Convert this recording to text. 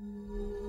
Música